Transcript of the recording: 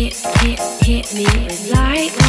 hit, hit, hit me with light.